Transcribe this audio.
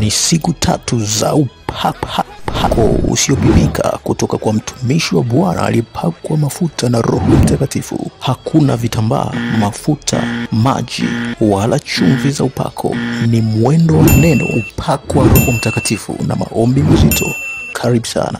ni siku tatu za upako usiopimika kutoka kwa mtumishi wa Bwana aliyepakwa mafuta na Roho Mtakatifu. Hakuna vitambaa, mafuta, maji wala chumvi za upako. Ni mwendo wa neno, upako wa Roho Mtakatifu na maombi mazito. Karibu sana.